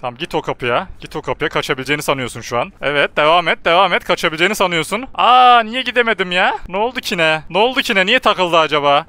Tamam git o kapıya. Git o kapıya kaçabileceğini sanıyorsun şu an. Evet devam et devam et kaçabileceğini sanıyorsun. Aa niye gidemedim ya? Ne oldu ki ne? Ne oldu ki ne? Niye takıldı acaba?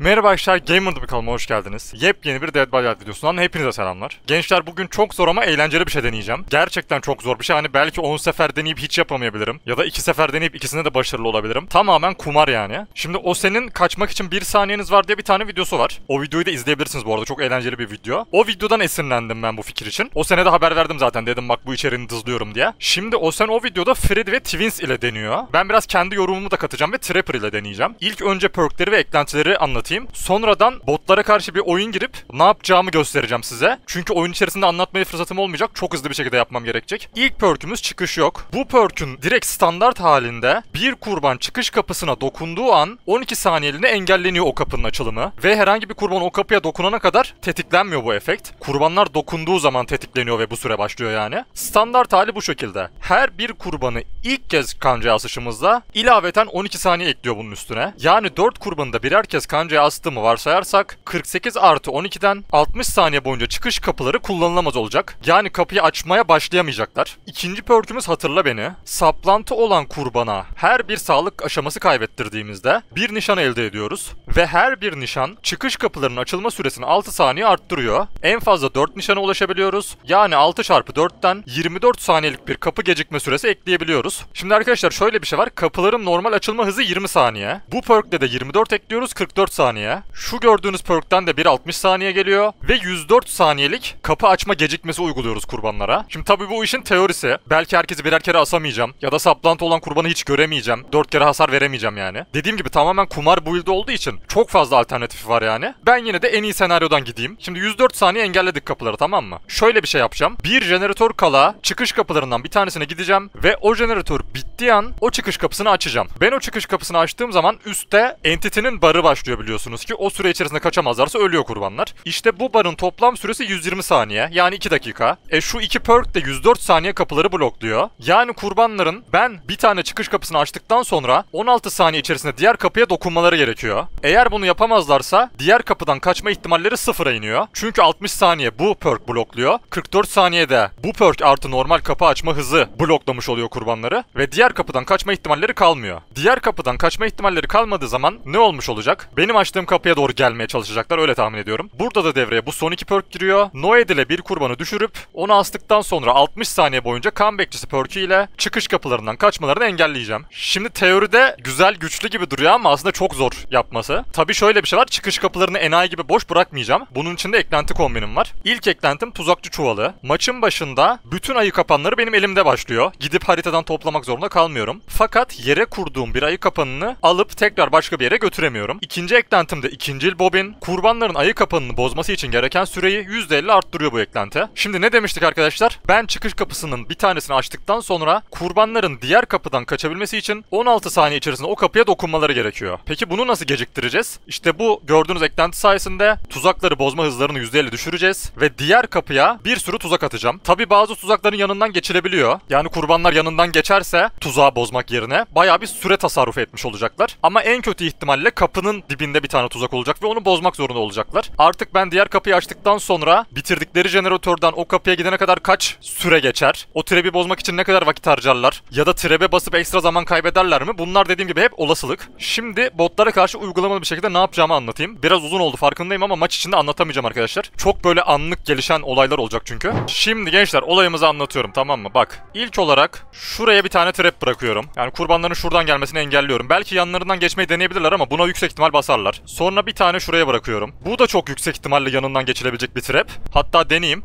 Merhaba arkadaşlar Gamer'da bir kanalıma hoş geldiniz. Yepyeni bir Dead by Daylight videosundan hepinize selamlar. Gençler bugün çok zor ama eğlenceli bir şey deneyeceğim. Gerçekten çok zor bir şey. Hani belki 10 sefer deneyip hiç yapamayabilirim. Ya da 2 sefer deneyip ikisinde de başarılı olabilirim. Tamamen kumar yani. Şimdi o senin kaçmak için bir saniyeniz var diye bir tane videosu var. O videoyu da izleyebilirsiniz bu arada. Çok eğlenceli bir video. O videodan esinlendim ben bu fikir için. O sene de haber verdim zaten dedim bak bu içeriğini dızlıyorum diye. Şimdi o sen o videoda Freddy ve Twins ile deniyor. Ben biraz kendi yorumumu da katacağım ve Trapper ile deneyeceğim. İlk önce perkleri ve eklentileri anlatayım. Sonradan botlara karşı bir oyun girip ne yapacağımı göstereceğim size. Çünkü oyun içerisinde anlatmaya fırsatım olmayacak. Çok hızlı bir şekilde yapmam gerekecek. İlk perkümüz çıkış yok. Bu perkün direkt standart halinde bir kurban çıkış kapısına dokunduğu an 12 saniyeliğine engelleniyor o kapının açılımı. Ve herhangi bir kurban o kapıya dokunana kadar tetiklenmiyor bu efekt. Kurbanlar dokunduğu zaman tetikleniyor ve bu süre başlıyor yani. Standart hali bu şekilde. Her bir kurbanı ilk kez kancaya asışımızda ilaveten 12 saniye ekliyor bunun üstüne. Yani 4 kurbanı da birer kez kancaya astığımı varsayarsak 48 artı 12'den 60 saniye boyunca çıkış kapıları kullanılamaz olacak. Yani kapıyı açmaya başlayamayacaklar. İkinci perkümüz hatırla beni. Saplantı olan kurbana her bir sağlık aşaması kaybettirdiğimizde bir nişan elde ediyoruz. Ve her bir nişan çıkış kapılarının açılma süresini 6 saniye arttırıyor. En fazla 4 nişana ulaşabiliyoruz. Yani 6 çarpı 4'ten 24 saniyelik bir kapı gecikme süresi ekleyebiliyoruz. Şimdi arkadaşlar şöyle bir şey var. Kapıların normal açılma hızı 20 saniye. Bu perkle de 24 ekliyoruz 44 saniye. Şu gördüğünüz perkten de bir 60 saniye geliyor. Ve 104 saniyelik kapı açma gecikmesi uyguluyoruz kurbanlara. Şimdi tabii bu işin teorisi. Belki herkesi birer kere asamayacağım. Ya da saplantı olan kurbanı hiç göremeyeceğim. 4 kere hasar veremeyeceğim yani. Dediğim gibi tamamen kumar build olduğu için çok fazla alternatifi var yani. Ben yine de en iyi senaryodan gideyim. Şimdi 104 saniye engelledik kapıları tamam mı? Şöyle bir şey yapacağım. Bir jeneratör kala çıkış kapılarından bir tanesine gideceğim ve o jeneratör bittiği an o çıkış kapısını açacağım. Ben o çıkış kapısını açtığım zaman üstte entity'nin barı başlıyor biliyorsunuz ki o süre içerisinde kaçamazlarsa ölüyor kurbanlar. İşte bu barın toplam süresi 120 saniye yani 2 dakika. E şu iki perk de 104 saniye kapıları blokluyor. Yani kurbanların ben bir tane çıkış kapısını açtıktan sonra 16 saniye içerisinde diğer kapıya dokunmaları gerekiyor. Eğer bunu yapamazlarsa diğer kapıdan kaçma ihtimalleri sıfıra iniyor. Çünkü 60 saniye bu perk blokluyor. 44 saniyede bu perk artı normal kapı açma hızı bloklamış oluyor kurbanları. Ve diğer kapıdan kaçma ihtimalleri kalmıyor. Diğer kapıdan kaçma ihtimalleri kalmadığı zaman ne olmuş olacak? Benim açtığım kapıya doğru gelmeye çalışacaklar öyle tahmin ediyorum. Burada da devreye bu son iki perk giriyor. Noed ile bir kurbanı düşürüp onu astıktan sonra 60 saniye boyunca comebackçisi perkü ile çıkış kapılarından kaçmalarını engelleyeceğim. Şimdi teoride güzel güçlü gibi duruyor ama aslında çok zor yapması. Tabi şöyle bir şey var çıkış kapılarını enayi gibi boş bırakmayacağım. Bunun için de eklenti kombinim var. İlk eklentim tuzakçı çuvalı. Maçın başında bütün ayı kapanları benim elimde başlıyor. Gidip haritadan toplamak zorunda kalmıyorum. Fakat yere kurduğum bir ayı kapanını alıp tekrar başka bir yere götüremiyorum. İkinci eklentim de ikincil bobin. Kurbanların ayı kapanını bozması için gereken süreyi %50 arttırıyor bu eklenti. Şimdi ne demiştik arkadaşlar? Ben çıkış kapısının bir tanesini açtıktan sonra kurbanların diğer kapıdan kaçabilmesi için 16 saniye içerisinde o kapıya dokunmaları gerekiyor. Peki bunu nasıl geciktireceğiz? İşte bu gördüğünüz eklenti sayesinde tuzakları bozma hızlarını %50 düşüreceğiz ve diğer kapıya bir sürü tuzak atacağım. Tabi bazı tuzakların yanından geçilebiliyor. Yani kurbanlar yanından geçerse tuzağı bozmak yerine bayağı bir süre tasarrufu etmiş olacaklar. Ama en kötü ihtimalle kapının dibinde bir tane tuzak olacak ve onu bozmak zorunda olacaklar. Artık ben diğer kapıyı açtıktan sonra bitirdikleri jeneratörden o kapıya gidene kadar kaç süre geçer? O trebi bozmak için ne kadar vakit harcarlar? Ya da trebe basıp ekstra zaman kaybederler mi? Bunlar dediğim gibi hep olasılık. Şimdi botlara karşı uygulamalı bir şekilde ne yapacağımı anlatayım. Biraz uzun oldu farkındayım ama maç içinde anlatamayacağım arkadaşlar. Çok böyle anlık gelişen olaylar olacak çünkü. Şimdi gençler olayımızı anlatıyorum tamam mı? Bak ilk olarak şuraya bir tane trap bırakıyorum. Yani kurbanların şuradan gelmesini engelliyorum. Belki yanlarından geçmeyi deneyebilirler ama buna yüksek ihtimal basarlar. Sonra bir tane şuraya bırakıyorum. Bu da çok yüksek ihtimalle yanından geçilebilecek bir trap. Hatta deneyeyim.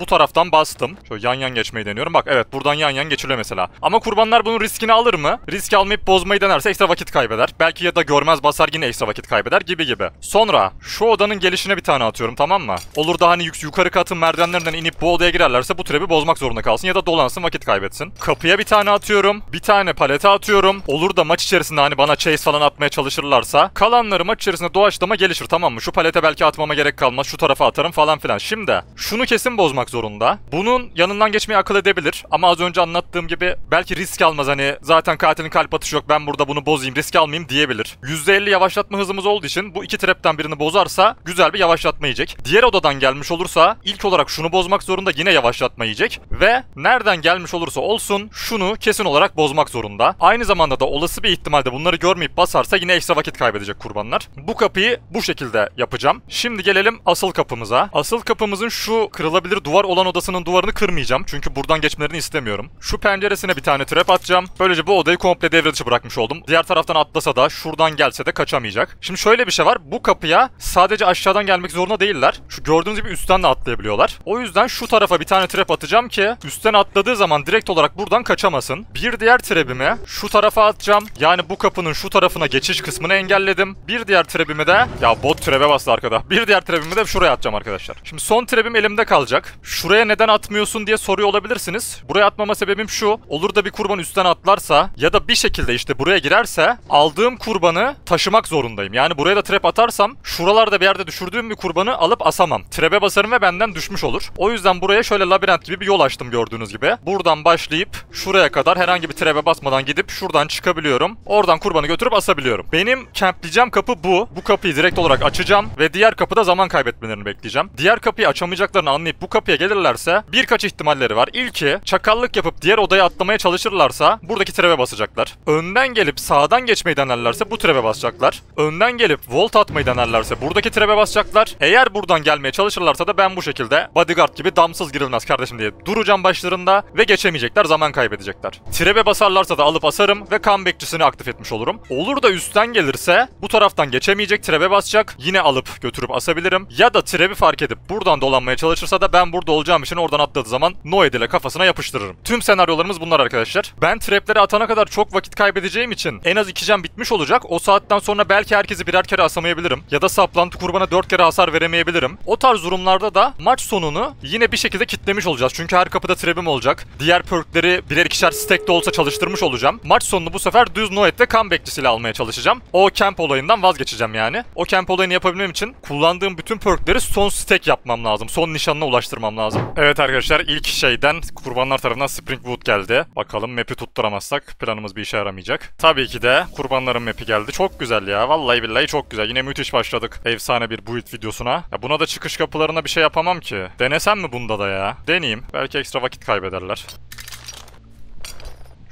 Bu taraftan bastım. Şöyle yan yan geçmeyi deniyorum. Bak evet buradan yan yan geçiliyor mesela. Ama kurbanlar bunun riskini alır mı? Riski almayıp bozmayı denerse ekstra vakit kaybeder. Belki ya da görmez basar yine ekstra vakit kaybeder gibi gibi. Sonra şu odanın gelişine bir tane atıyorum tamam mı? Olur da hani yuk yukarı katın merdivenlerinden inip bu odaya girerlerse bu trebi bozmak zorunda kalsın ya da dolansın vakit kaybetsin. Kapıya bir tane atıyorum. Bir tane palete atıyorum. Olur da maç içerisinde hani bana chase falan atmaya çalışırlarsa kalanları maç içerisinde doğaçlama gelişir tamam mı? Şu palete belki atmama gerek kalmaz. Şu tarafa atarım falan filan. Şimdi şunu kesin bozmak zorunda. Bunun yanından geçmeyi akıl edebilir ama az önce anlattığım gibi belki risk almaz hani zaten katilin kalp atışı yok ben burada bunu bozayım risk almayayım diyebilir. %50 yavaşlatma hızımız olduğu için bu iki trapten birini bozarsa güzel bir yavaşlatma yiyecek. Diğer odadan gelmiş olursa ilk olarak şunu bozmak zorunda yine yavaşlatma yiyecek. Ve nereden gelmiş olursa olsun şunu kesin olarak bozmak zorunda. Aynı zamanda da olası bir ihtimalde bunları görmeyip basarsa yine ekstra vakit kaybedecek kurbanlar. Bu kapıyı bu şekilde yapacağım. Şimdi gelelim asıl kapımıza. Asıl kapımızın şu kırılabilir duvar olan odasının duvarını kırmayacağım. Çünkü buradan geçmelerini istemiyorum. Şu penceresine bir tane trap atacağım. Böylece bu odayı komple devre dışı bırakmış oldum. Diğer taraftan atlasa da şuradan gelse de kaçamayacak. Şimdi şöyle bir şey var. Bu kapıya sadece aşağıdan gelmek zorunda değiller. Şu gördüğünüz gibi üstten de atlayabiliyorlar. O yüzden şu tarafa bir tane trap atacağım ki üstten atladığı zaman direkt olarak buradan kaçamasın. Bir diğer trap'imi şu tarafa atacağım. Yani bu kapının şu tarafına geçiş kısmını engelledim. Bir diğer trap'imi de ya bot trap'e bastı arkada. Bir diğer trap'imi de şuraya atacağım arkadaşlar. Şimdi son trap'im elimde kalacak. Şuraya neden atmıyorsun diye soruyor olabilirsiniz. Buraya atmama sebebim şu. Olur da bir kurban üstten atlarsa ya da bir şekilde işte buraya girerse aldığım kurbanı taşımak zorundayım. Yani buraya da trap atarsam şuralarda bir yerde düşürdüğüm bir kurbanı alıp asamam. Trap'e basarım ve benden düşmüş olur. O yüzden buraya şöyle labirent gibi bir yol açtım gördüğünüz gibi. Buradan başlayıp şuraya kadar herhangi bir trap'e basmadan gidip şuradan çıkabiliyorum. Oradan kurbanı götürüp asabiliyorum. Benim campleyeceğim kapı bu. Bu kapıyı direkt olarak açacağım ve diğer kapıda zaman kaybetmelerini bekleyeceğim. Diğer kapıyı açamayacaklarını anlayıp bu kapıya gelirlerse birkaç ihtimalleri var. İlki çakallık yapıp diğer odaya atlamaya çalışırlarsa buradaki trap'e basacaklar. Önden gelip sağdan geçmeyi denerlerse bu trap'e basacaklar. Önden gelip volt atmayı denerlerse buradaki trap'e basacaklar. Eğer buradan gelmeye çalışırlarsa da ben bu şekilde bodyguard gibi damsız girilmez kardeşim diye duracağım başlarında ve geçemeyecekler zaman kaybedecekler. Trap'e basarlarsa da alıp asarım ve comeback'çisini aktif etmiş olurum. Olur da üstten gelirse bu taraftan geçemeyecek trap'e basacak yine alıp götürüp asabilirim. Ya da trap'i fark edip buradan dolanmaya çalışırsa da ben burada olacağım için oradan atladığı zaman Noed ile kafasına yapıştırırım. Tüm senaryolarımız bunlar arkadaşlar. Ben trap'leri atana kadar çok vakit kaybedeceğim için en az 2 can bitmiş olacak. O saatten sonra belki herkesi birer kere asamayabilirim. Ya da saplantı kurbana 4 kere hasar veremeyebilirim. O tarz durumlarda da maç sonunu yine bir şekilde kitlemiş olacağız. Çünkü her kapıda trap'im olacak. Diğer perkleri birer ikişer stack de olsa çalıştırmış olacağım. Maç sonunu bu sefer düz Noed ve comeback'çisiyle almaya çalışacağım. O camp olayından vazgeçeceğim yani. O camp olayını yapabilmem için kullandığım bütün perkleri son stack yapmam lazım. Son nişanına ulaştırmam lazım. Evet arkadaşlar ilk şeyden kurbanlar tarafından Springwood geldi. Bakalım map'i tutturamazsak planımız bir işe yaramayacak. Tabii ki de kurbanların map'i geldi. Çok güzel ya. Vallahi billahi çok güzel. Yine müthiş başladık. Efsane bir build videosuna. Ya buna da çıkış kapılarına bir şey yapamam ki. Denesem mi bunda da ya? Deneyeyim. Belki ekstra vakit kaybederler.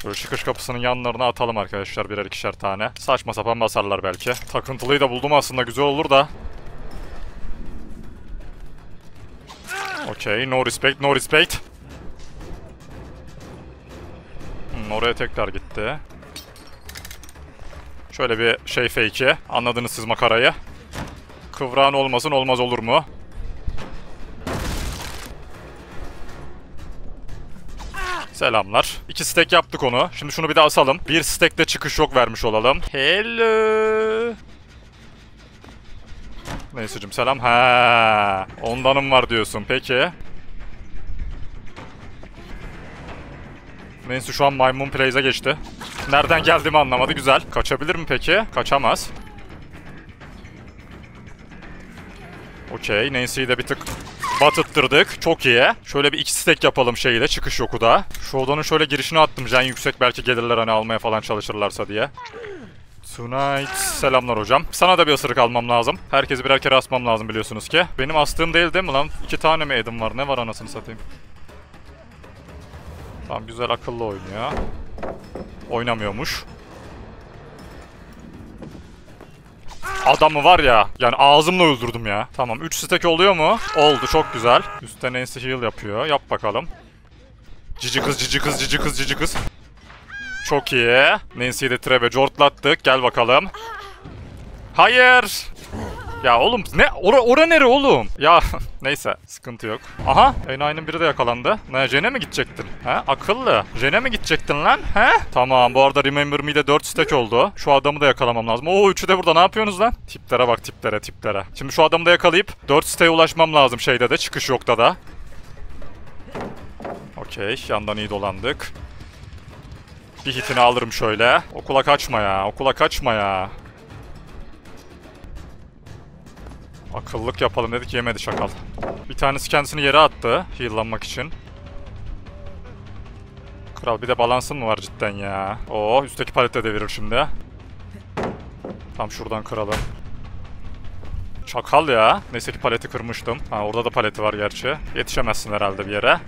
Şöyle çıkış kapısının yanlarına atalım arkadaşlar birer ikişer tane. Saçma sapan basarlar belki. Takıntılıyı da buldum aslında güzel olur da. Okey no respect no respect. Hmm, oraya tekrar gitti. Şöyle bir şey fake'i. Anladınız siz makarayı. Kıvrağın olmasın olmaz olur mu? Selamlar. İki stack yaptık onu. Şimdi şunu bir de asalım. Bir stack'te çıkış yok vermiş olalım. Hello. Neyse'cim selam. Ha, ondanım var diyorsun. Peki. Neyse şu an maymun plays'e geçti. Nereden geldiğimi anlamadı. Güzel. Kaçabilir mi peki? Kaçamaz. Okey. Nancy'yi de bir tık batıttırdık. Çok iyi. Şöyle bir iki stack yapalım şeyle. Çıkış yoku da. Odanın şöyle girişine attım. Can yüksek belki gelirler hani almaya falan çalışırlarsa diye. Tonight. Selamlar hocam. Sana da bir ısırık almam lazım. Herkesi birer kere asmam lazım biliyorsunuz ki. Benim astığım değil değil mi lan? İki tane mi edim var? Ne var anasını satayım? Tamam güzel akıllı oynuyor. Oynamıyormuş. Adamı var ya. Yani ağzımla öldürdüm ya. Tamam 3 stack oluyor mu? Oldu çok güzel. Üstten Nancy heal yapıyor. Yap bakalım. Cici kız cici kız cici kız cici kız. Çok iyi. Nancy'yi de trebe cortlattık. Gel bakalım. Hayır. Ya oğlum ne? Ora, ora nere oğlum? Ya neyse sıkıntı yok. Aha Enayi'nin biri de yakalandı. Ne Jene mi gidecektin? He akıllı. Jene mi gidecektin lan? He? Tamam bu arada Remember Me'de 4 stack oldu. Şu adamı da yakalamam lazım. Oo üçü de burada ne yapıyorsunuz lan? Tiplere bak tiplere tiplere. Şimdi şu adamı da yakalayıp 4 stack'e ulaşmam lazım şeyde de çıkış yokta da. Okey yandan iyi dolandık. Bir hitini alırım şöyle. Okula kaçma ya. Okula kaçma ya. Akıllık yapalım dedik yemedi şakal. Bir tanesi kendisini yere attı heal'lanmak için. Kral bir de balansın mı var cidden ya? Oo üstteki palette devirir şimdi. Tam şuradan kıralım. Çakal ya. Neyse ki paleti kırmıştım. Ha orada da paleti var gerçi. Yetişemezsin herhalde bir yere.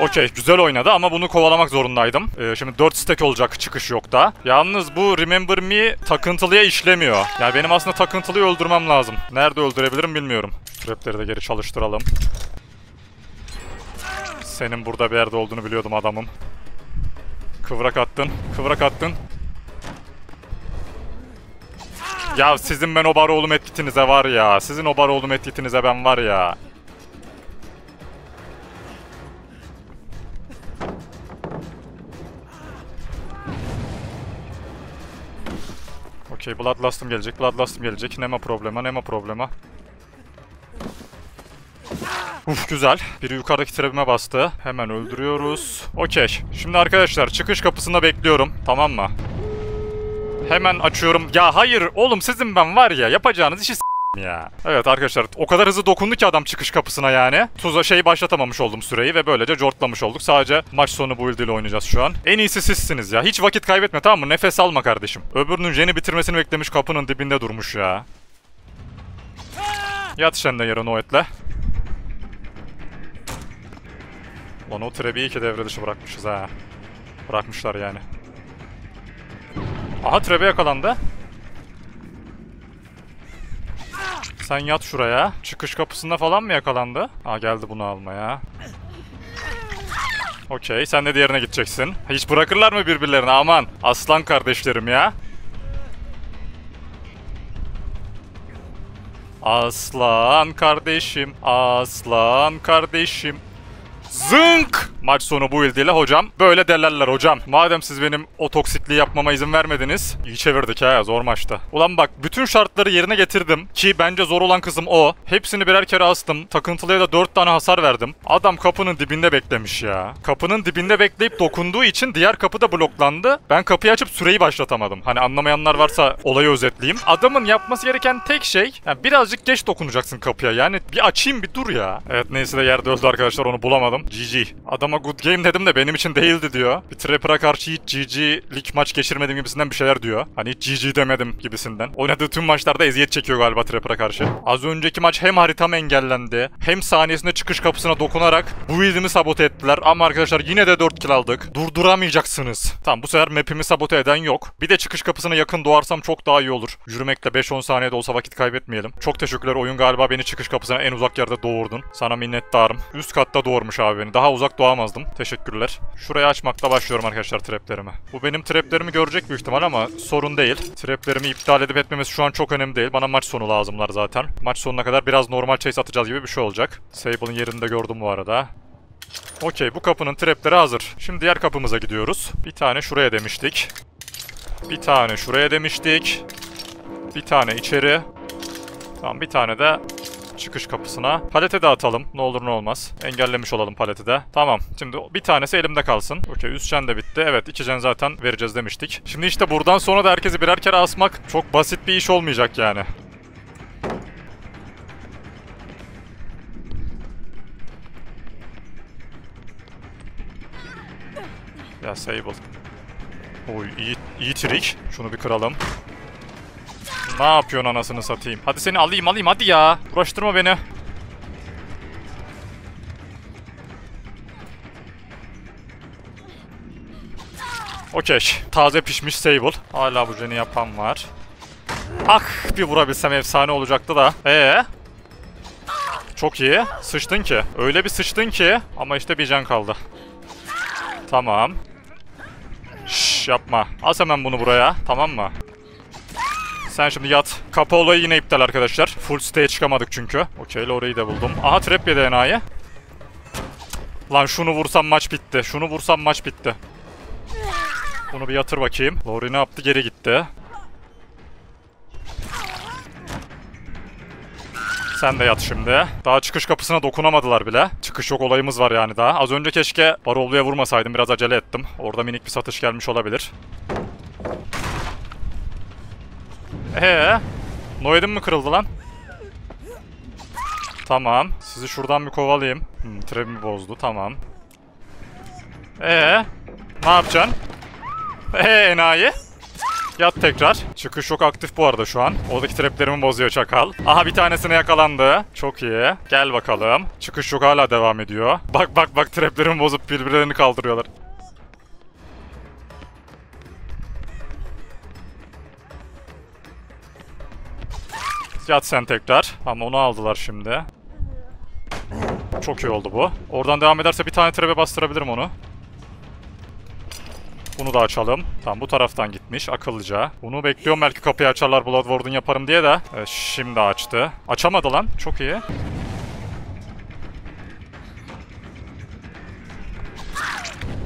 Okey güzel oynadı ama bunu kovalamak zorundaydım. Ee, şimdi 4 stack olacak çıkış yok da. Yalnız bu Remember Me takıntılıya işlemiyor. Yani benim aslında takıntılıyı öldürmem lazım. Nerede öldürebilirim bilmiyorum. Trapleri de geri çalıştıralım. Senin burada bir yerde olduğunu biliyordum adamım. Kıvrak attın. Kıvrak attın. Ya sizin ben o bar oğlum etkitinize var ya. Sizin o bar oğlum etkitinize ben var ya. Okey Bloodlust'ım gelecek. Bloodlust'ım gelecek. Nema problema, nema problema. Uf güzel. Biri yukarıdaki trebime bastı. Hemen öldürüyoruz. Okey. Şimdi arkadaşlar çıkış kapısında bekliyorum. Tamam mı? Hemen açıyorum. Ya hayır oğlum sizin ben var ya yapacağınız işi ya. Evet arkadaşlar o kadar hızlı dokundu ki adam çıkış kapısına yani. Tuza şey başlatamamış oldum süreyi ve böylece jortlamış olduk. Sadece maç sonu build ile oynayacağız şu an. En iyisi sizsiniz ya. Hiç vakit kaybetme tamam mı? Nefes alma kardeşim. Öbürünün jeni bitirmesini beklemiş kapının dibinde durmuş ya. Yat sen de yarın o etle. Lan o trebi iyi ki devre dışı bırakmışız ha. Bırakmışlar yani. Aha trebe yakalandı. Sen yat şuraya. Çıkış kapısında falan mı yakalandı? Aa geldi bunu almaya. Okey sen de diğerine gideceksin. Hiç bırakırlar mı birbirlerine aman. Aslan kardeşlerim ya. Aslan kardeşim, aslan kardeşim. Zınk! Maç sonu bu ile hocam. Böyle derlerler hocam. Madem siz benim o toksikliği yapmama izin vermediniz. iyi çevirdik ha zor maçta. Ulan bak bütün şartları yerine getirdim. Ki bence zor olan kızım o. Hepsini birer kere astım. Takıntılıya da 4 tane hasar verdim. Adam kapının dibinde beklemiş ya. Kapının dibinde bekleyip dokunduğu için diğer kapı da bloklandı. Ben kapıyı açıp süreyi başlatamadım. Hani anlamayanlar varsa olayı özetleyeyim. Adamın yapması gereken tek şey yani birazcık geç dokunacaksın kapıya. Yani bir açayım bir dur ya. Evet neyse de yerde öldü arkadaşlar onu bulamadım. GG. Adama good game dedim de benim için değildi diyor. Bir Trapper'a karşı hiç GG'lik maç geçirmediğim gibisinden bir şeyler diyor. Hani hiç GG demedim gibisinden. Oynadığı tüm maçlarda eziyet çekiyor galiba Trapper'a karşı. Az önceki maç hem haritam engellendi hem saniyesinde çıkış kapısına dokunarak bu build'imi sabote ettiler. Ama arkadaşlar yine de 4 kill aldık. Durduramayacaksınız. Tamam bu sefer map'imi sabote eden yok. Bir de çıkış kapısına yakın doğarsam çok daha iyi olur. Yürümekle 5-10 saniyede olsa vakit kaybetmeyelim. Çok teşekkürler oyun galiba beni çıkış kapısına en uzak yerde doğurdun. Sana minnettarım. Üst katta doğurmuş beni. Daha uzak doğamazdım. Teşekkürler. Şurayı açmakla başlıyorum arkadaşlar traplerimi. Bu benim traplerimi görecek büyük ihtimal ama sorun değil. Traplerimi iptal edip etmemesi şu an çok önemli değil. Bana maç sonu lazımlar zaten. Maç sonuna kadar biraz normal chase atacağız gibi bir şey olacak. Sable'ın yerini de gördüm bu arada. Okey bu kapının trapleri hazır. Şimdi diğer kapımıza gidiyoruz. Bir tane şuraya demiştik. Bir tane şuraya demiştik. Bir tane içeri. Tamam bir tane de çıkış kapısına. Palete de atalım. Ne olur ne olmaz. Engellemiş olalım paleti de. Tamam. Şimdi bir tanesi elimde kalsın. Okey üst gen de bitti. Evet iki zaten vereceğiz demiştik. Şimdi işte buradan sonra da herkesi birer kere asmak çok basit bir iş olmayacak yani. Ya Sable. Oy iyi, iyi trik. Şunu bir kıralım. Ne yapıyorsun anasını satayım? Hadi seni alayım alayım hadi ya. Uğraştırma beni. Okey. Taze pişmiş Sable. Hala bu jeni yapan var. Ah bir vurabilsem efsane olacaktı da. Ee? Çok iyi. Sıçtın ki. Öyle bir sıçtın ki. Ama işte bir can kaldı. Tamam. Şş yapma. As hemen bunu buraya. Tamam mı? Sen şimdi yat. Kapı olayı yine iptal arkadaşlar. Full stay'e çıkamadık çünkü. Okey orayı da buldum. Aha trap yedi enayi. Lan şunu vursam maç bitti. Şunu vursam maç bitti. Bunu bir yatır bakayım. Lori ne yaptı? Geri gitti. Sen de yat şimdi. Daha çıkış kapısına dokunamadılar bile. Çıkış yok olayımız var yani daha. Az önce keşke Barovlu'ya vurmasaydım. Biraz acele ettim. Orada minik bir satış gelmiş olabilir. Ee, Noed'in mi kırıldı lan? Tamam. Sizi şuradan bir kovalayayım. Hmm, trebimi bozdu. Tamam. Ee, ne yapacaksın? Ee enayi. Yat tekrar. Çıkış çok aktif bu arada şu an. Oradaki traplerimi bozuyor çakal. Aha bir tanesine yakalandı. Çok iyi. Gel bakalım. Çıkış çok hala devam ediyor. Bak bak bak traplerimi bozup birbirlerini kaldırıyorlar. Yat sen tekrar. Ama onu aldılar şimdi. Çok iyi oldu bu. Oradan devam ederse bir tane trebe bastırabilirim onu. Bunu da açalım. Tamam bu taraftan gitmiş akıllıca. Bunu bekliyorum belki kapıyı açarlar Bloodborne yaparım diye de. Evet, şimdi açtı. Açamadı lan. Çok iyi.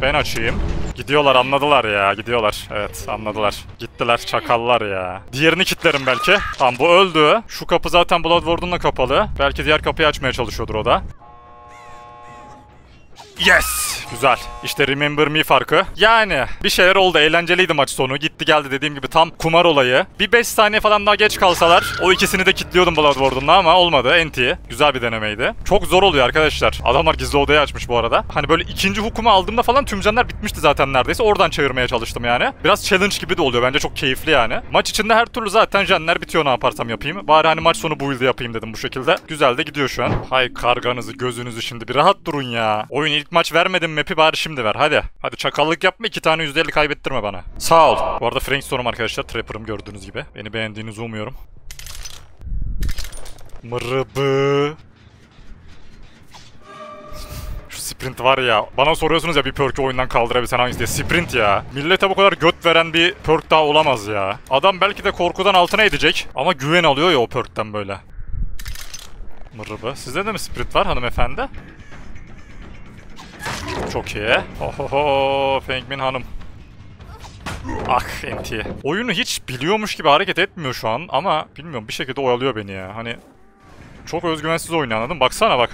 Ben açayım. Gidiyorlar anladılar ya gidiyorlar. Evet anladılar. Gittiler çakallar ya. Diğerini kitlerim belki. Tamam bu öldü. Şu kapı zaten Bloodborne'unla kapalı. Belki diğer kapıyı açmaya çalışıyordur o da. Yes! Güzel. İşte Remember Me farkı. Yani bir şeyler oldu. Eğlenceliydi maç sonu. Gitti geldi dediğim gibi tam kumar olayı. Bir 5 saniye falan daha geç kalsalar o ikisini de kitliyordum Bloodborne'la ama olmadı. NT. Güzel bir denemeydi. Çok zor oluyor arkadaşlar. Adamlar gizli odayı açmış bu arada. Hani böyle ikinci hukumu aldığımda falan tüm canlar bitmişti zaten neredeyse. Oradan çevirmeye çalıştım yani. Biraz challenge gibi de oluyor. Bence çok keyifli yani. Maç içinde her türlü zaten jenler bitiyor ne yaparsam yapayım. Bari hani maç sonu build'i yapayım dedim bu şekilde. Güzel de gidiyor şu an. Hay karganızı gözünüzü şimdi bir rahat durun ya. Oyun ilk maç vermedim map'i bari şimdi ver hadi. Hadi çakallık yapma iki tane %50 kaybettirme bana. Sağ ol. Bu arada Frank Storm arkadaşlar Trapper'ım gördüğünüz gibi. Beni beğendiğinizi umuyorum. Mırıbı. Şu sprint var ya. Bana soruyorsunuz ya bir perk'ü oyundan kaldırabilsen hangisi diye. Sprint ya. Millete bu kadar göt veren bir perk daha olamaz ya. Adam belki de korkudan altına edecek. Ama güven alıyor ya o perk'ten böyle. Mırıbı. Sizde de mi sprint var hanımefendi? Çok iyi. Ohoho Fengmin hanım. Ah NT. Oyunu hiç biliyormuş gibi hareket etmiyor şu an ama bilmiyorum bir şekilde oyalıyor beni ya. Hani çok özgüvensiz oynuyor anladın? Baksana bak.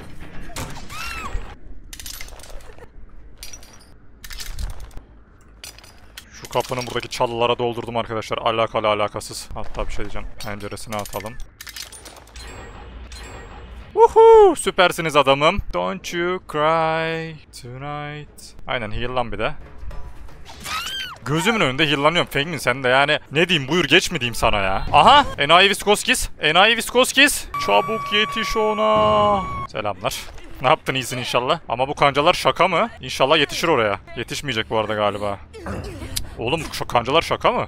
Şu kapının buradaki çalılara doldurdum arkadaşlar. Alakalı alakasız. Hatta bir şey diyeceğim. Penceresine atalım. Woohoo! Süpersiniz adamım. Don't you cry tonight. Aynen heal'lan bir de. Gözümün önünde heal'lanıyorum Fengmin sen de yani ne diyeyim buyur geç mi diyeyim sana ya. Aha Enayi Viskoskis. Enayi Viskoskis. Çabuk yetiş ona. Selamlar. Ne yaptın iyisin inşallah. Ama bu kancalar şaka mı? İnşallah yetişir oraya. Yetişmeyecek bu arada galiba. Oğlum şu kancalar şaka mı?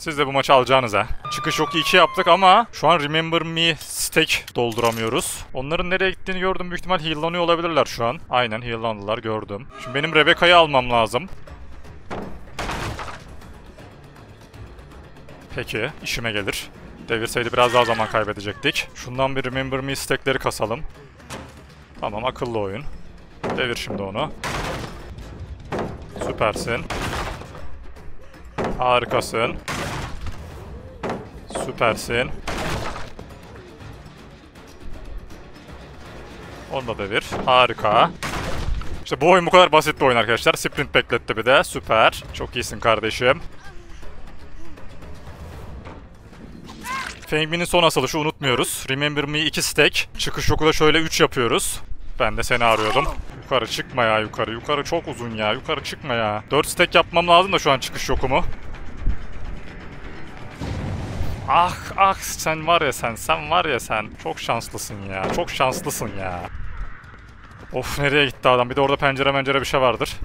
Siz de bu maçı alacaksınız ha. Çıkış yok 2 yaptık ama şu an Remember Me stack dolduramıyoruz. Onların nereye gittiğini gördüm. Büyük ihtimal heal'lanıyor olabilirler şu an. Aynen heal'landılar gördüm. Şimdi benim Rebecca'yı almam lazım. Peki işime gelir. Devirseydi biraz daha zaman kaybedecektik. Şundan bir Remember Me stackleri kasalım. Tamam akıllı oyun. Devir şimdi onu. Süpersin. Harikasın. Süpersin. Onu da devir. Harika. İşte bu oyun bu kadar basit bir oyun arkadaşlar. Sprint bekletti bir de. Süper. Çok iyisin kardeşim. Fengmin'in son asılışı unutmuyoruz. Remember Me 2 stack. Çıkış yoku şöyle 3 yapıyoruz. Ben de seni arıyordum. Yukarı çıkma ya yukarı. Yukarı çok uzun ya. Yukarı çıkma ya. 4 stack yapmam lazım da şu an çıkış yokumu. Ah ah sen var ya sen sen var ya sen çok şanslısın ya çok şanslısın ya. Of nereye gitti adam bir de orada pencere pencere bir şey vardır.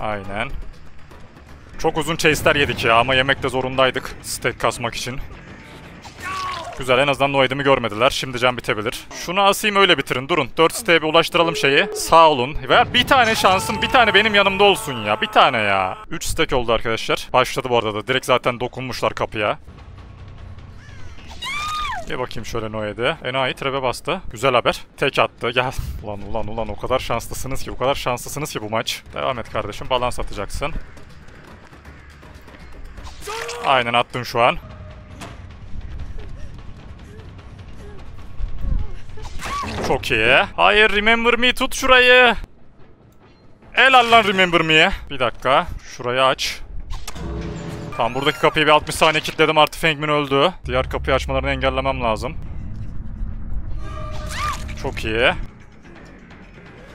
Aynen. Çok uzun chase'ler yedik ya ama yemekte zorundaydık stack kasmak için. Güzel en azından Noid'imi görmediler. Şimdi can bitebilir. Şunu asayım öyle bitirin. Durun. 4 stack'e bir ulaştıralım şeyi. Sağ olun. Ve bir tane şansım bir tane benim yanımda olsun ya. Bir tane ya. 3 stack oldu arkadaşlar. Başladı bu arada da. Direkt zaten dokunmuşlar kapıya. Gel bakayım şöyle Noe'de. Enayi trebe bastı. Güzel haber. Tek attı. Gel. Ulan ulan ulan o kadar şanslısınız ki. O kadar şanslısınız ki bu maç. Devam et kardeşim. Balans atacaksın. Aynen attın şu an. Çok iyi. Hayır remember me tut şurayı. El lan remember me'ye. Bir dakika. Şurayı aç. Tamam buradaki kapıyı bir 60 saniye kilitledim artık Fengmin öldü. Diğer kapıyı açmalarını engellemem lazım. Çok iyi.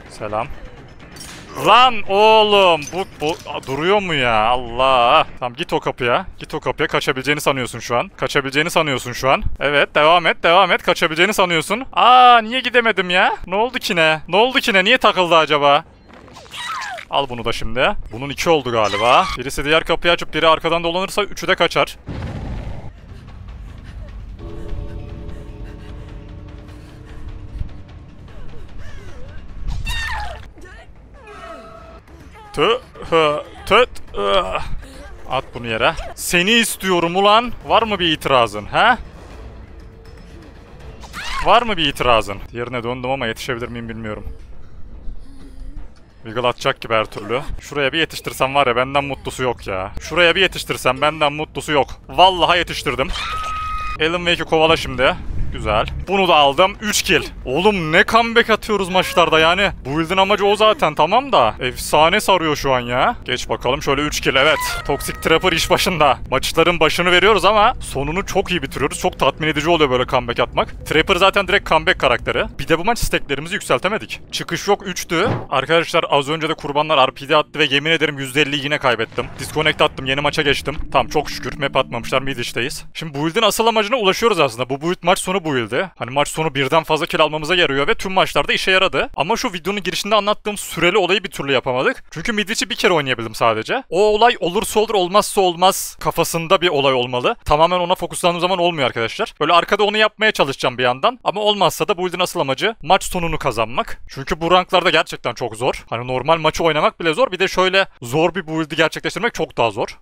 Selam. Lan oğlum bu, bu duruyor mu ya Allah. Tamam git o kapıya. Git o kapıya kaçabileceğini sanıyorsun şu an. Kaçabileceğini sanıyorsun şu an. Evet devam et devam et kaçabileceğini sanıyorsun. Aa niye gidemedim ya? Ne oldu ki ne? Ne oldu ki ne? Niye takıldı acaba? Al bunu da şimdi. Bunun iki oldu galiba. Birisi diğer kapıyı açıp biri arkadan dolanırsa üçü de kaçar. Tü, hı, tüt, ıh. At bunu yere. Seni istiyorum ulan. Var mı bir itirazın he? Var mı bir itirazın? Diğerine döndüm ama yetişebilir miyim bilmiyorum. Wiggle atacak gibi her türlü. Şuraya bir yetiştirsem var ya benden mutlusu yok ya. Şuraya bir yetiştirsem benden mutlusu yok. Vallahi yetiştirdim. Alan Wake'i kovala şimdi. Güzel. Bunu da aldım. 3 kill. Oğlum ne comeback atıyoruz maçlarda yani. Bu build'in amacı o zaten tamam da. Efsane sarıyor şu an ya. Geç bakalım şöyle 3 kill evet. Toxic Trapper iş başında. Maçların başını veriyoruz ama sonunu çok iyi bitiriyoruz. Çok tatmin edici oluyor böyle comeback atmak. Trapper zaten direkt comeback karakteri. Bir de bu maç steklerimizi yükseltemedik. Çıkış yok 3'tü. Arkadaşlar az önce de kurbanlar RPD attı ve yemin ederim %50'yi yine kaybettim. Disconnect attım yeni maça geçtim. Tamam çok şükür map atmamışlar mid işteyiz. Şimdi bu build'in asıl amacına ulaşıyoruz aslında. Bu build maç sonu bu build'i. Hani maç sonu birden fazla kill almamıza yarıyor ve tüm maçlarda işe yaradı. Ama şu videonun girişinde anlattığım süreli olayı bir türlü yapamadık. Çünkü Midwich'i bir kere oynayabildim sadece. O olay olursa olur olmazsa olmaz kafasında bir olay olmalı. Tamamen ona fokuslandığım zaman olmuyor arkadaşlar. Böyle arkada onu yapmaya çalışacağım bir yandan. Ama olmazsa da bu build'in asıl amacı maç sonunu kazanmak. Çünkü bu ranklarda gerçekten çok zor. Hani normal maçı oynamak bile zor. Bir de şöyle zor bir build'i gerçekleştirmek çok daha zor.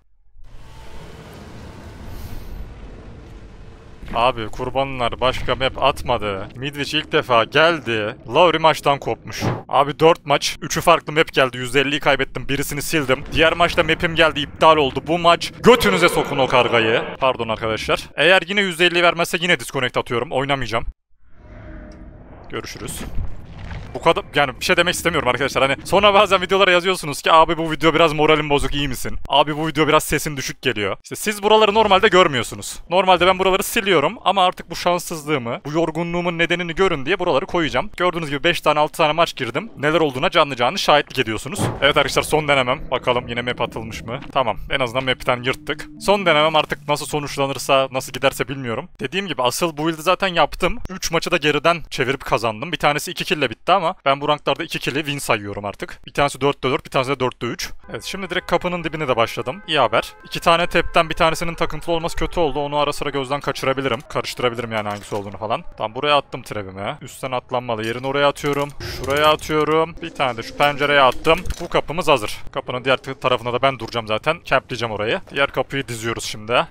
Abi kurbanlar başka map atmadı. Midwich ilk defa geldi. Lowry maçtan kopmuş. Abi 4 maç. 3'ü farklı map geldi. %50'yi kaybettim. Birisini sildim. Diğer maçta map'im geldi. iptal oldu. Bu maç götünüze sokun o kargayı. Pardon arkadaşlar. Eğer yine %50 vermezse yine disconnect atıyorum. Oynamayacağım. Görüşürüz. Bu kadar yani bir şey demek istemiyorum arkadaşlar. Hani sonra bazen videolara yazıyorsunuz ki abi bu video biraz moralim bozuk iyi misin? Abi bu video biraz sesin düşük geliyor. İşte siz buraları normalde görmüyorsunuz. Normalde ben buraları siliyorum ama artık bu şanssızlığımı, bu yorgunluğumun nedenini görün diye buraları koyacağım. Gördüğünüz gibi 5 tane 6 tane maç girdim. Neler olduğuna canlı canlı şahitlik ediyorsunuz. Evet arkadaşlar son denemem. Bakalım yine map atılmış mı? Tamam en azından map'ten yırttık. Son denemem artık nasıl sonuçlanırsa, nasıl giderse bilmiyorum. Dediğim gibi asıl build'i zaten yaptım. 3 maçı da geriden çevirip kazandım. Bir tanesi 2 kill ile bitti ama ben bu ranklarda 2 kill'i win sayıyorum artık. Bir tanesi 4'te 4, bir tanesi de 4'te 3. Evet şimdi direkt kapının dibine de başladım. İyi haber. İki tane tepten bir tanesinin takıntılı olması kötü oldu. Onu ara sıra gözden kaçırabilirim. Karıştırabilirim yani hangisi olduğunu falan. Tamam buraya attım trebimi. Üstten atlanmalı. Yerini oraya atıyorum. Şuraya atıyorum. Bir tane de şu pencereye attım. Bu kapımız hazır. Kapının diğer tarafına da ben duracağım zaten. Campleyeceğim orayı. Diğer kapıyı diziyoruz şimdi.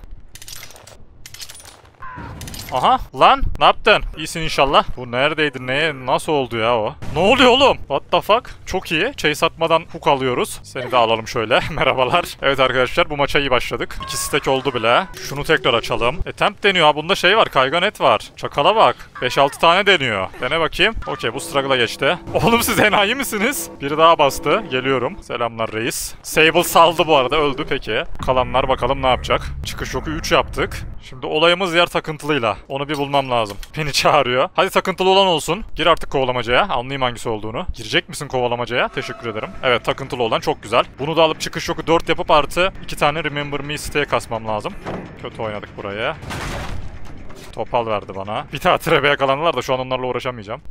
Aha lan ne yaptın? İyisin inşallah. Bu neredeydi? Neye? Nasıl oldu ya o? Ne oluyor oğlum? What the fuck? Çok iyi. Chase atmadan hook alıyoruz. Seni de alalım şöyle. Merhabalar. Evet arkadaşlar bu maça iyi başladık. İki stack oldu bile. Şunu tekrar açalım. Attempt deniyor. Ha bunda şey var. Kaygan et var. Çakala bak. 5-6 tane deniyor. Dene bakayım. Okey bu struggle'a geçti. Oğlum siz enayi misiniz? Biri daha bastı. Geliyorum. Selamlar reis. Sable saldı bu arada. Öldü peki. Kalanlar bakalım ne yapacak. Çıkış yoku 3 yaptık. Şimdi olayımız yer takıntılıyla. Onu bir bulmam lazım. Beni çağırıyor. Hadi takıntılı olan olsun. Gir artık kovalamacaya. Anlayayım hangisi olduğunu. Girecek misin kovalamacaya? Teşekkür ederim. Evet takıntılı olan çok güzel. Bunu da alıp çıkış yoku 4 yapıp artı 2 tane Remember Me siteye kasmam lazım. Kötü oynadık buraya. Topal verdi bana. Bir daha trebe yakalandılar da şu an onlarla uğraşamayacağım.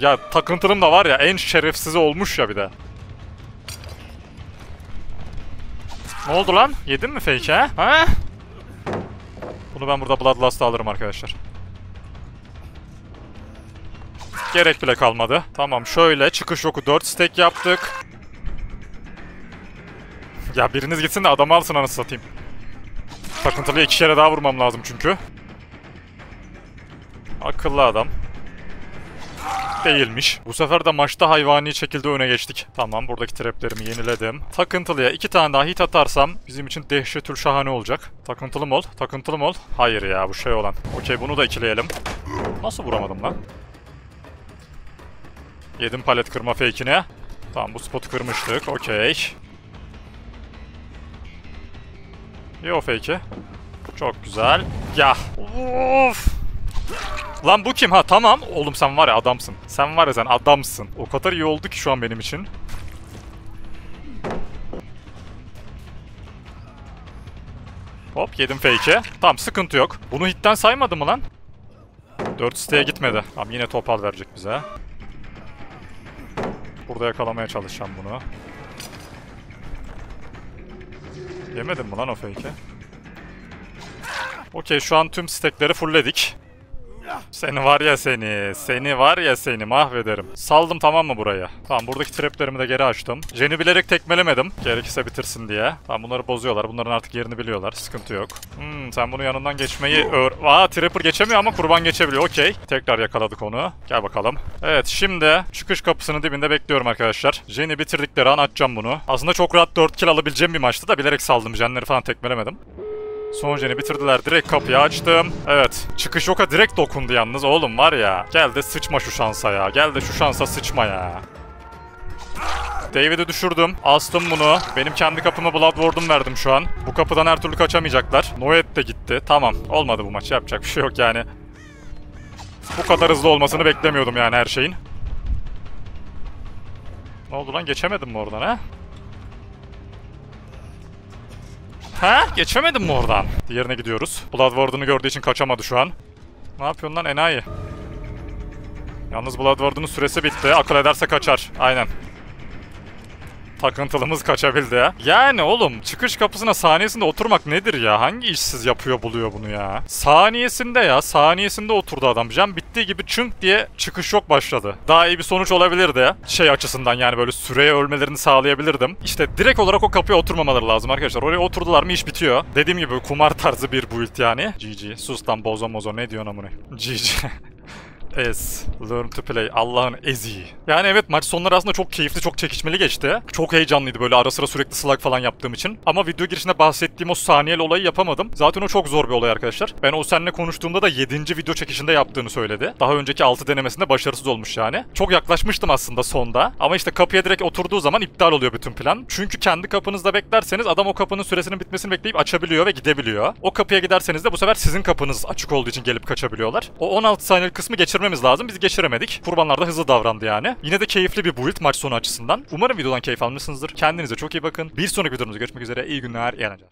Ya takıntılım da var ya en şerefsizi olmuş ya bir de. Ne oldu lan? Yedin mi fake? Ha? Bunu ben burada Bloodlust'ta alırım arkadaşlar. Gerek bile kalmadı. Tamam şöyle çıkış yoku 4 stack yaptık. Ya biriniz gitsin de adamı alsın anasını satayım. Takıntılıya iki kere daha vurmam lazım çünkü. Akıllı adam. Değilmiş. Bu sefer de maçta hayvani şekilde öne geçtik. Tamam buradaki traplerimi yeniledim. Takıntılıya iki tane daha hit atarsam bizim için dehşetül şahane olacak. Takıntılım ol. Takıntılım ol. Hayır ya bu şey olan. Okey bunu da ikileyelim. Nasıl vuramadım lan? Yedim palet kırma fake'ine. Tamam bu spotu kırmıştık. Okey. Yo fake'i. Çok güzel. Ya. Of. Lan bu kim ha tamam. Oğlum sen var ya adamsın. Sen var ya sen adamsın. O kadar iyi oldu ki şu an benim için. Hop yedim fake'e. Tamam sıkıntı yok. Bunu hitten saymadı mı lan? 4 siteye gitmedi. Tamam yine topal verecek bize. Burada yakalamaya çalışacağım bunu. Yemedim mi lan o fake'i? Okey şu an tüm stekleri fullledik. Seni var ya seni, seni var ya seni mahvederim. Saldım tamam mı burayı? Tamam buradaki traplerimi de geri açtım. Jen'i bilerek tekmelemedim. Gerekirse bitirsin diye. Tamam bunları bozuyorlar. Bunların artık yerini biliyorlar. Sıkıntı yok. Hmm sen bunun yanından geçmeyi öğ... Aa trapper geçemiyor ama kurban geçebiliyor. Okey. Tekrar yakaladık onu. Gel bakalım. Evet şimdi çıkış kapısının dibinde bekliyorum arkadaşlar. Jen'i bitirdikleri an açacağım bunu. Aslında çok rahat 4 kill alabileceğim bir maçtı da bilerek saldım. Jen'leri falan tekmelemedim. Son jeni bitirdiler. Direkt kapıyı açtım. Evet. Çıkış yoka direkt dokundu yalnız. Oğlum var ya. Gel de sıçma şu şansa ya. Gel de şu şansa sıçma ya. David'i düşürdüm. Astım bunu. Benim kendi kapıma Bloodward'um verdim şu an. Bu kapıdan her türlü kaçamayacaklar. Noet de gitti. Tamam. Olmadı bu maç. Yapacak bir şey yok yani. Bu kadar hızlı olmasını beklemiyordum yani her şeyin. Ne oldu lan? Geçemedim mi oradan ha? Ha? Geçemedim mi oradan? Diğerine gidiyoruz. Bloodward'unu gördüğü için kaçamadı şu an. Ne yapıyorsun lan enayi? Yalnız Bloodward'un süresi bitti. Akıl ederse kaçar. Aynen. Takıntılımız kaçabildi ya. Yani oğlum çıkış kapısına saniyesinde oturmak nedir ya? Hangi işsiz yapıyor buluyor bunu ya? Saniyesinde ya saniyesinde oturdu adam. Jam bittiği gibi çınk diye çıkış yok başladı. Daha iyi bir sonuç olabilirdi. Şey açısından yani böyle süreye ölmelerini sağlayabilirdim. İşte direkt olarak o kapıya oturmamaları lazım arkadaşlar. Oraya oturdular mı iş bitiyor. Dediğim gibi kumar tarzı bir build yani. GG. Sus lan bozo mozo ne diyorsun amına? GG. Ez. Learn to play. Allah'ın eziği. Yani evet maç sonları aslında çok keyifli, çok çekişmeli geçti. Çok heyecanlıydı böyle ara sıra sürekli slug falan yaptığım için. Ama video girişinde bahsettiğim o saniyeli olayı yapamadım. Zaten o çok zor bir olay arkadaşlar. Ben o seninle konuştuğumda da 7. video çekişinde yaptığını söyledi. Daha önceki 6 denemesinde başarısız olmuş yani. Çok yaklaşmıştım aslında sonda. Ama işte kapıya direkt oturduğu zaman iptal oluyor bütün plan. Çünkü kendi kapınızda beklerseniz adam o kapının süresinin bitmesini bekleyip açabiliyor ve gidebiliyor. O kapıya giderseniz de bu sefer sizin kapınız açık olduğu için gelip kaçabiliyorlar. O 16 saniyelik kısmı geçirmemiz lazım. Biz geçiremedik. Kurbanlar da hızlı davrandı yani. Yine de keyifli bir build maç sonu açısından. Umarım videodan keyif almışsınızdır. Kendinize çok iyi bakın. Bir sonraki videomuzda görüşmek üzere. İyi günler, iyi eğlenceler.